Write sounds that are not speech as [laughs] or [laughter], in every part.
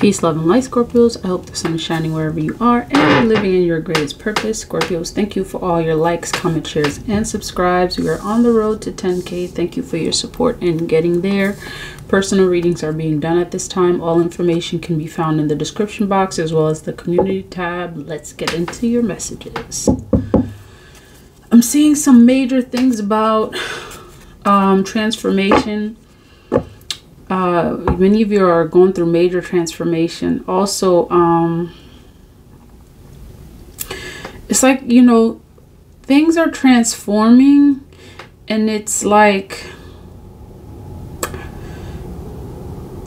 Peace, love, and light, Scorpios. I hope the sun is shining wherever you are and you're living in your greatest purpose. Scorpios, thank you for all your likes, comments, shares, and subscribes. We are on the road to 10K. Thank you for your support in getting there. Personal readings are being done at this time. All information can be found in the description box as well as the community tab. Let's get into your messages. I'm seeing some major things about um, transformation uh, many of you are going through major transformation. Also, um, it's like, you know, things are transforming and it's like,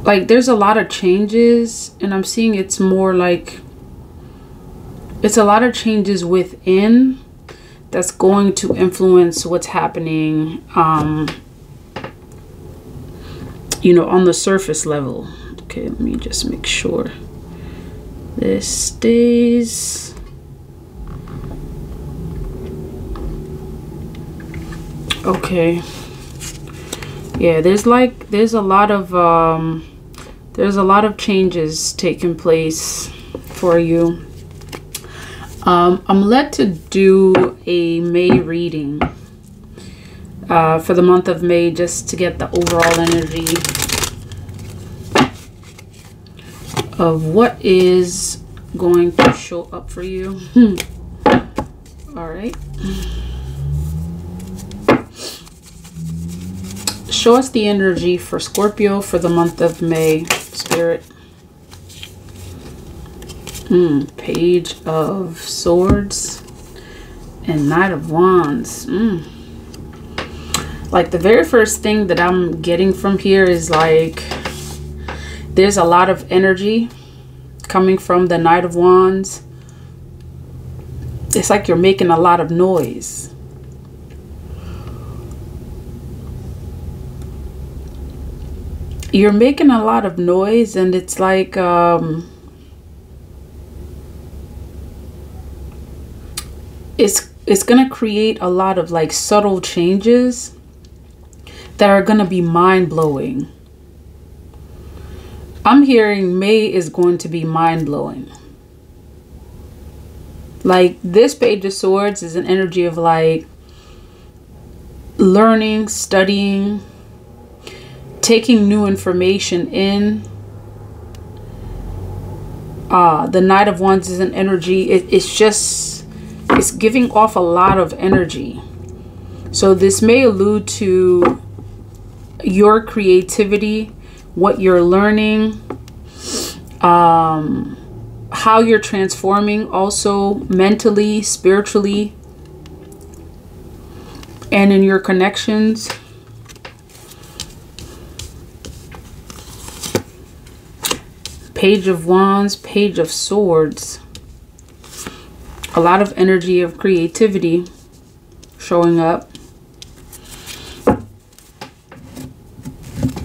like there's a lot of changes and I'm seeing it's more like, it's a lot of changes within that's going to influence what's happening um, you know, on the surface level. Okay, let me just make sure this stays. Okay. Yeah, there's like, there's a lot of, um, there's a lot of changes taking place for you. Um, I'm led to do a May reading uh, for the month of May just to get the overall energy of what is going to show up for you. Hmm. [laughs] All right. Show us the energy for Scorpio for the month of May, Spirit. Mm, Page of Swords and Knight of Wands. Mm like the very first thing that I'm getting from here is like there's a lot of energy coming from the Knight of Wands. It's like you're making a lot of noise. You're making a lot of noise and it's like um, it's it's going to create a lot of like subtle changes that are going to be mind blowing. I'm hearing May is going to be mind blowing. Like this Page of Swords is an energy of like learning, studying, taking new information in. Uh, the Knight of Wands is an energy. It, it's just, it's giving off a lot of energy. So this may allude to your creativity, what you're learning, um, how you're transforming also mentally, spiritually, and in your connections. Page of Wands, Page of Swords. A lot of energy of creativity showing up.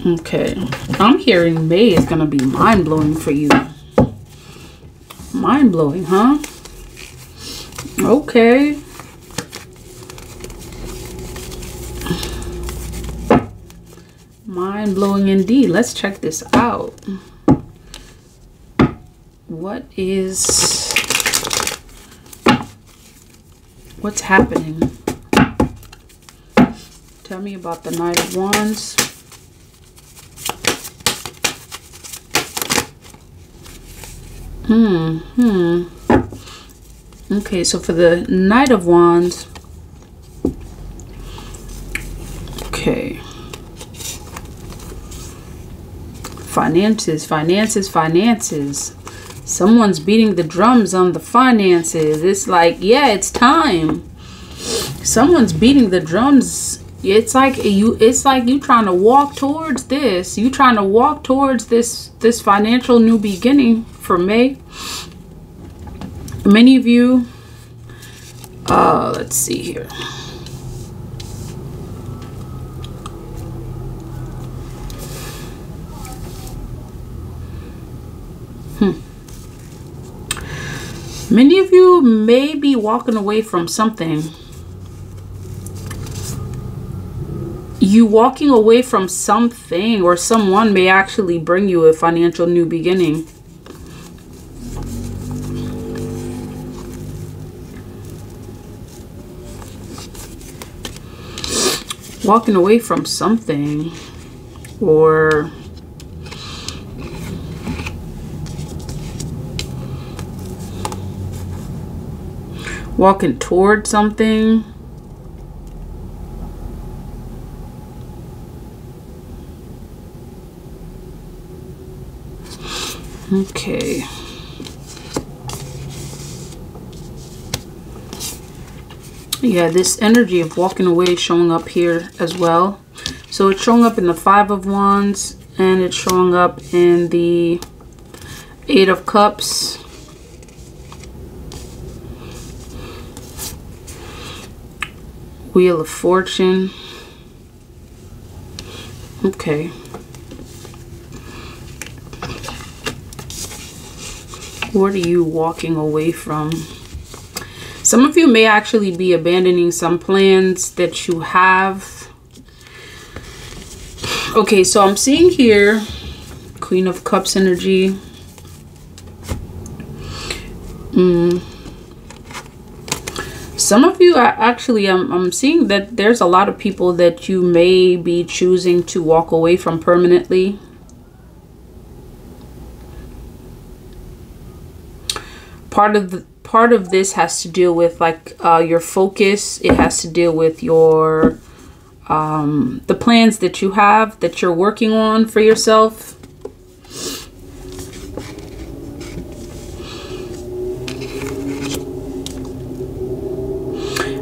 Okay. I'm hearing May is going to be mind-blowing for you. Mind-blowing, huh? Okay. Mind-blowing indeed. Let's check this out. What is... What's happening? Tell me about the Knight of Wands. Hmm, hmm. Okay, so for the Knight of Wands, okay. Finances, finances, finances. Someone's beating the drums on the finances. It's like, yeah, it's time. Someone's beating the drums. It's like you it's like you trying to walk towards this. You trying to walk towards this this financial new beginning for May. Many of you, uh, let's see here. Hmm. Many of you may be walking away from something. you walking away from something or someone may actually bring you a financial new beginning. Walking away from something or walking toward something. Okay. Yeah this energy of walking away showing up here as well. So it's showing up in the five of wands and it's showing up in the eight of cups. Wheel of fortune. Okay what are you walking away from some of you may actually be abandoning some plans that you have. Okay, so I'm seeing here Queen of Cups energy. Mm. Some of you are actually, I'm, I'm seeing that there's a lot of people that you may be choosing to walk away from permanently. Part of the part of this has to deal with like uh, your focus. It has to deal with your um, the plans that you have that you're working on for yourself.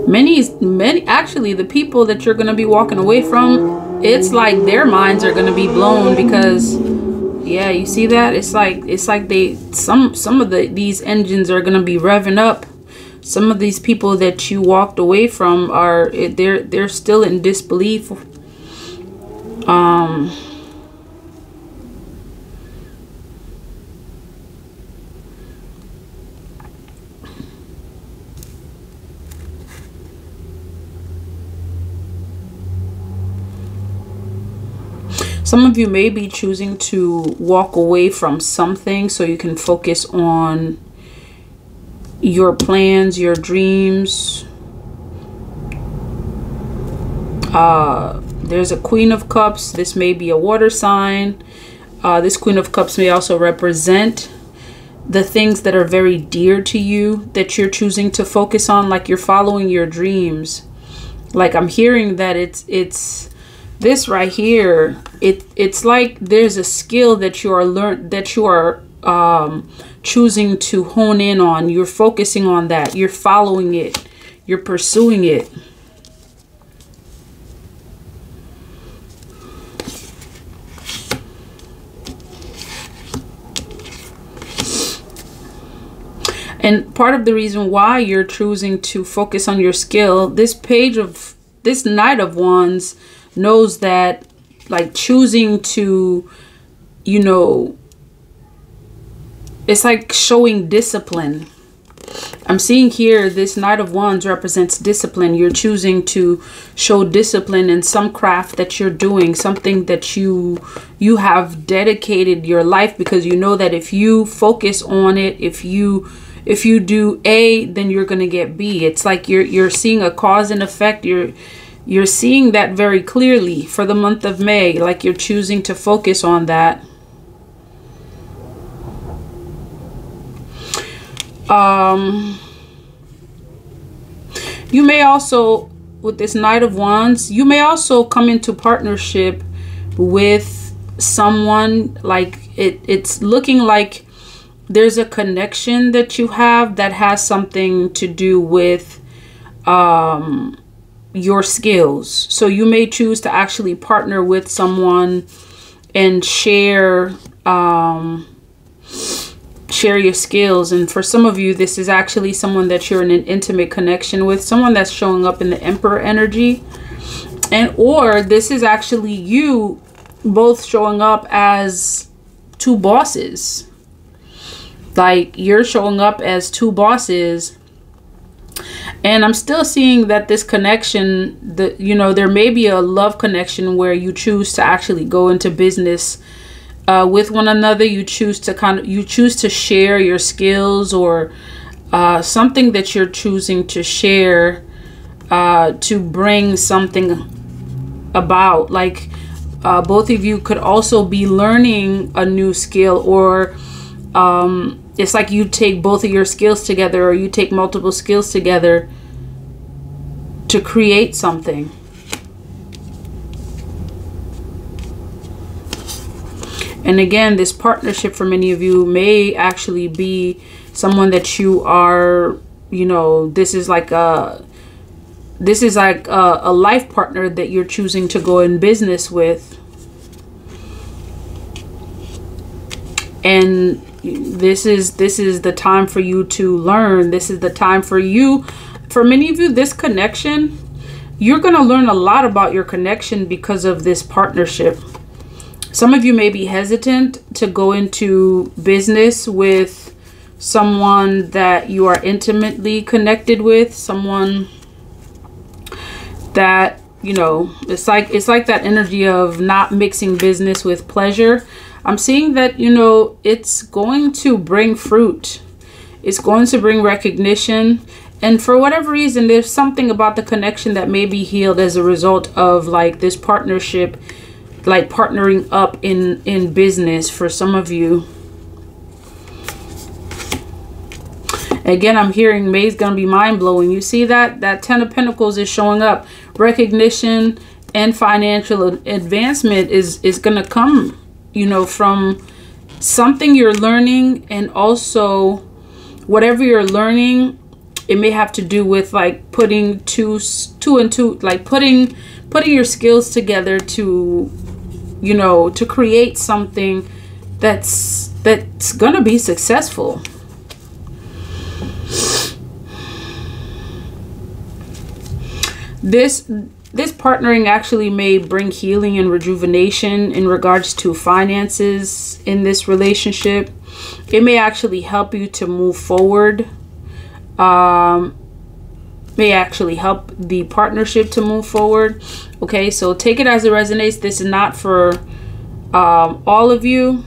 Many, many, actually, the people that you're going to be walking away from, it's like their minds are going to be blown because yeah you see that? It's like it's like they some some of the these engines are gonna be revving up. Some of these people that you walked away from are they're they're still in disbelief. Um Some of you may be choosing to walk away from something so you can focus on your plans, your dreams. Uh, there's a Queen of Cups. This may be a water sign. Uh, this Queen of Cups may also represent the things that are very dear to you that you're choosing to focus on like you're following your dreams like i'm hearing that it's it's this right here it it's like there's a skill that you are learn that you are um, choosing to hone in on. You're focusing on that. You're following it. You're pursuing it. And part of the reason why you're choosing to focus on your skill, this page of this Knight of Wands knows that like choosing to you know it's like showing discipline I'm seeing here this Knight of Wands represents discipline. You're choosing to show discipline in some craft that you're doing, something that you you have dedicated your life because you know that if you focus on it, if you if you do A, then you're going to get B. It's like you're you're seeing a cause and effect. You're you're seeing that very clearly for the month of May, like you're choosing to focus on that. Um, you may also, with this Knight of Wands, you may also come into partnership with someone like it it's looking like there's a connection that you have that has something to do with um your skills. So you may choose to actually partner with someone and share um, share your skills. And for some of you, this is actually someone that you're in an intimate connection with, someone that's showing up in the Emperor energy. And or this is actually you both showing up as two bosses. Like you're showing up as two bosses and i'm still seeing that this connection the you know there may be a love connection where you choose to actually go into business uh, with one another you choose to kind of you choose to share your skills or uh, something that you're choosing to share uh, to bring something about. Like uh, both of you could also be learning a new skill or um, it's like you take both of your skills together or you take multiple skills together to create something. And again, this partnership for many of you may actually be someone that you are, you know, this is like a this is like a, a life partner that you're choosing to go in business with. And this is this is the time for you to learn. This is the time for you for many of you this connection you're going to learn a lot about your connection because of this partnership. Some of you may be hesitant to go into business with someone that you are intimately connected with, someone that, you know, it's like it's like that energy of not mixing business with pleasure. I'm seeing that, you know, it's going to bring fruit. It's going to bring recognition. And for whatever reason there's something about the connection that may be healed as a result of like this partnership like partnering up in in business for some of you. Again i'm hearing may's gonna be mind-blowing. You see that? That ten of pentacles is showing up. Recognition and financial advancement is is gonna come you know from something you're learning and also whatever you're learning it may have to do with like putting two two and two like putting putting your skills together to you know to create something that's that's gonna be successful. This this partnering actually may bring healing and rejuvenation in regards to finances in this relationship it may actually help you to move forward um, may actually help the partnership to move forward. Okay, so take it as it resonates. This is not for um, all of you.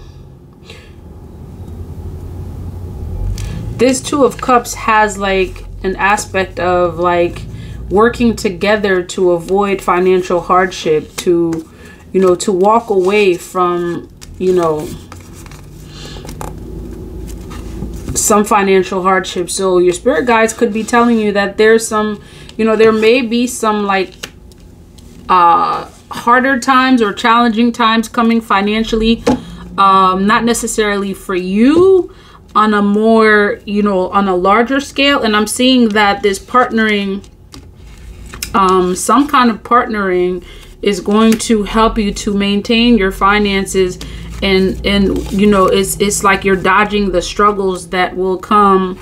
This Two of Cups has like an aspect of like working together to avoid financial hardship, to, you know, to walk away from, you know, some financial hardship. So your spirit guides could be telling you that there's some, you know, there may be some like uh, harder times or challenging times coming financially. Um, not necessarily for you on a more, you know, on a larger scale. And I'm seeing that this partnering, um, some kind of partnering is going to help you to maintain your finances and and you know it's it's like you're dodging the struggles that will come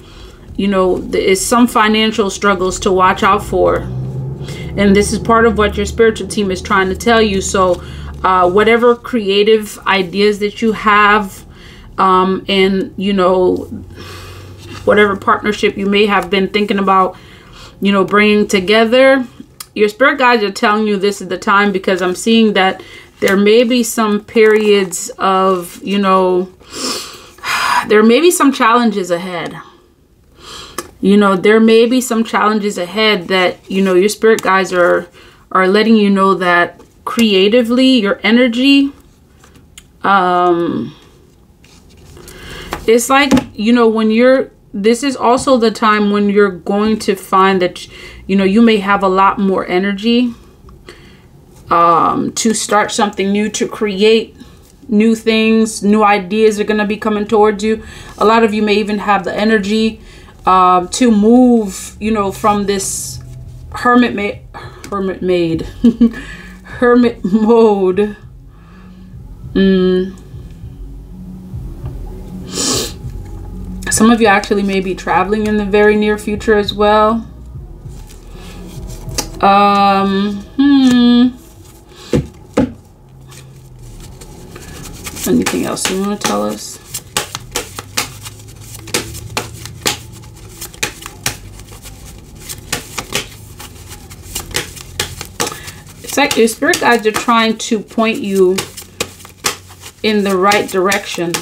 you know it's some financial struggles to watch out for. And this is part of what your spiritual team is trying to tell you. So uh, whatever creative ideas that you have um, and you know whatever partnership you may have been thinking about you know bringing together your spirit guides are telling you this is the time because i'm seeing that there may be some periods of, you know, [sighs] there may be some challenges ahead. You know, there may be some challenges ahead that, you know, your spirit guides are are letting you know that creatively your energy um it's like, you know, when you're this is also the time when you're going to find that you know, you may have a lot more energy um, to start something new, to create new things, new ideas are going to be coming towards you. A lot of you may even have the energy uh, to move, you know, from this hermit hermit made, [laughs] hermit mode. Mm. Some of you actually may be traveling in the very near future as well. Um, hmm. Anything else you want to tell us? It's like your spirit guides are trying to point you in the right direction.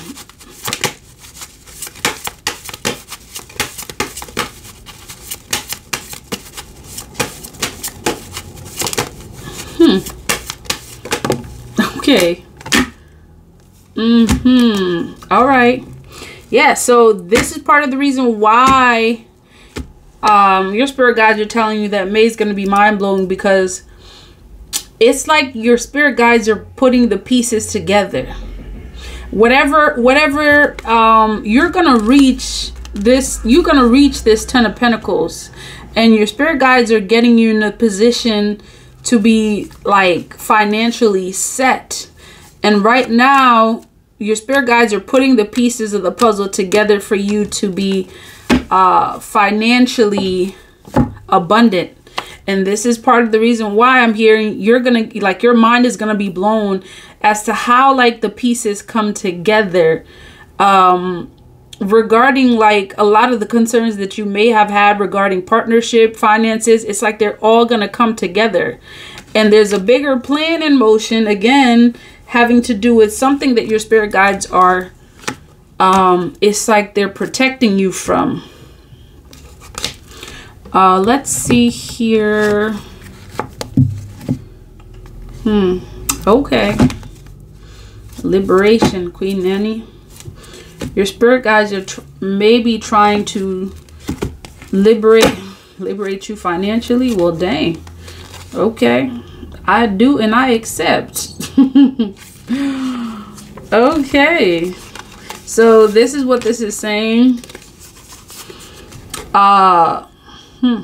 Hmm. Okay. Mm-hmm. All right. Yeah, so this is part of the reason why um, your spirit guides are telling you that May is going to be mind-blowing because it's like your spirit guides are putting the pieces together. Whatever, whatever, um, you're going to reach this, you're going to reach this Ten of Pentacles and your spirit guides are getting you in a position to be like financially set. And right now, your spirit guides are putting the pieces of the puzzle together for you to be uh, financially abundant. And this is part of the reason why I'm hearing you're going to, like, your mind is going to be blown as to how, like, the pieces come together. Um, regarding like a lot of the concerns that you may have had regarding partnership finances it's like they're all going to come together. And there's a bigger plan in motion again having to do with something that your spirit guides are um it's like they're protecting you from. Uh let's see here. Hmm okay. Liberation queen nanny your spirit guides are maybe trying to liberate liberate you financially well dang okay I do and I accept. [laughs] okay. So this is what this is saying. Uh hmm.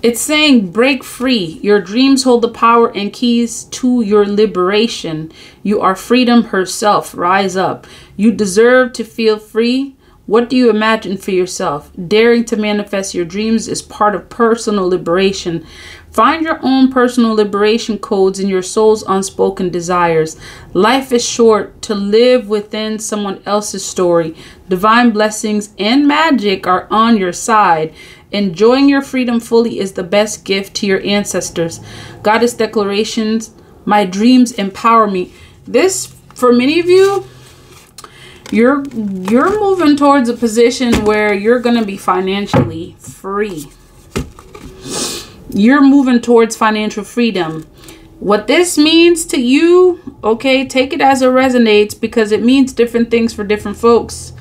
It's saying break free. Your dreams hold the power and keys to your liberation. You are freedom herself. Rise up. You deserve to feel free. What do you imagine for yourself? Daring to manifest your dreams is part of personal liberation. Find your own personal liberation codes in your soul's unspoken desires. Life is short to live within someone else's story. Divine blessings and magic are on your side. Enjoying your freedom fully is the best gift to your ancestors. Goddess declarations, my dreams empower me. This, for many of you, you're you're moving towards a position where you're going to be financially free you're moving towards financial freedom. What this means to you, okay, take it as it resonates because it means different things for different folks.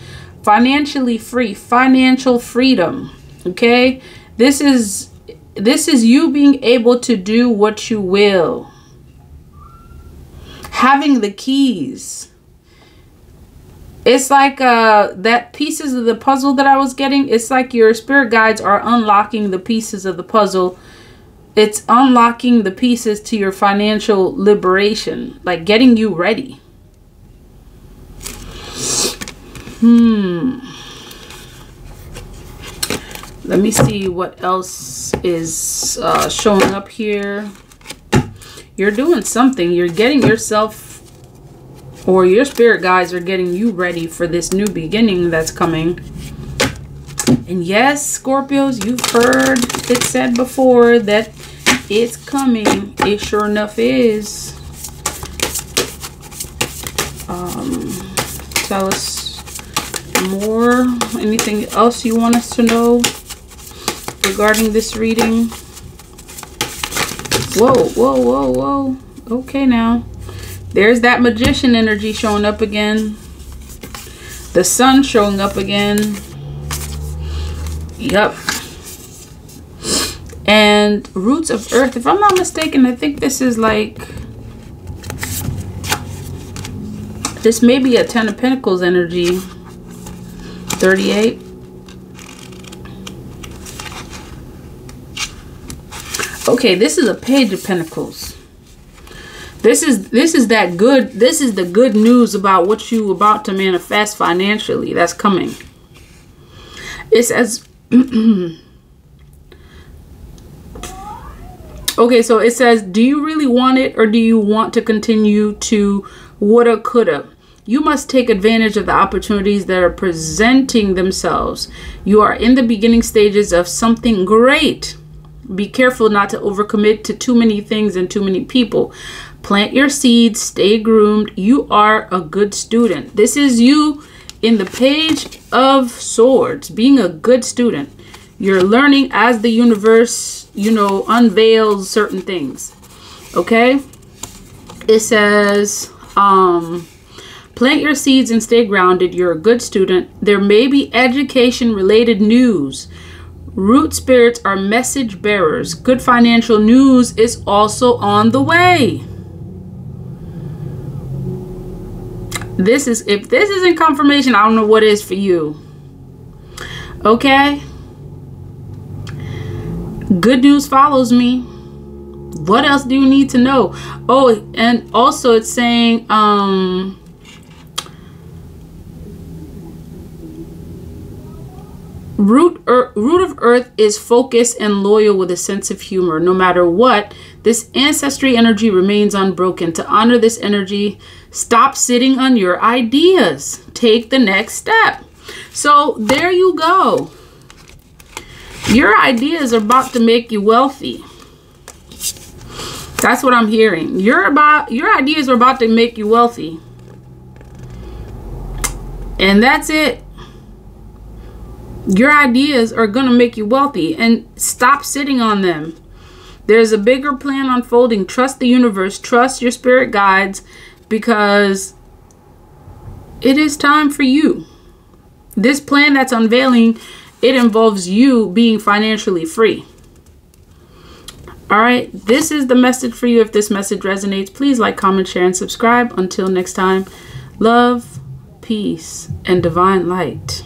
Financially free, financial freedom, okay? This is this is you being able to do what you will. Having the keys. It's like uh that pieces of the puzzle that I was getting, it's like your spirit guides are unlocking the pieces of the puzzle it's unlocking the pieces to your financial liberation, like getting you ready. Hmm. Let me see what else is uh, showing up here. You're doing something. You're getting yourself or your spirit guides are getting you ready for this new beginning that's coming. And yes, Scorpios, you've heard it said before that it's coming. It sure enough is. Um, tell us more. Anything else you want us to know regarding this reading? Whoa, whoa, whoa, whoa. Okay now. There's that magician energy showing up again. The sun showing up again. Yep and Roots of Earth. If I'm not mistaken, I think this is like... This may be a Ten of Pentacles energy. 38. Okay, this is a Page of Pentacles. This is this is that good this is the good news about what you about to manifest financially that's coming. It says [clears throat] Okay, so it says, do you really want it or do you want to continue to woulda, coulda? You must take advantage of the opportunities that are presenting themselves. You are in the beginning stages of something great. Be careful not to overcommit to too many things and too many people. Plant your seeds, stay groomed. You are a good student. This is you in the page of swords, being a good student. You're learning as the universe, you know, unveils certain things. Okay? it says, um, plant your seeds and stay grounded. You're a good student. There may be education related news. Root spirits are message bearers. Good financial news is also on the way. This is, if this isn't confirmation, I don't know what is for you. Okay? Good news follows me. What else do you need to know? Oh, and also it's saying, um, Root, er, root of earth is focused and loyal with a sense of humor. No matter what, this ancestry energy remains unbroken. To honor this energy, stop sitting on your ideas. Take the next step. So there you go. Your ideas are about to make you wealthy. That's what I'm hearing. You're about your ideas are about to make you wealthy. And that's it. Your ideas are going to make you wealthy and stop sitting on them. There's a bigger plan unfolding. Trust the universe, trust your spirit guides because it is time for you. This plan that's unveiling, it involves you being financially free. All right, this is the message for you. If this message resonates, please like, comment, share, and subscribe. Until next time, love, peace, and divine light.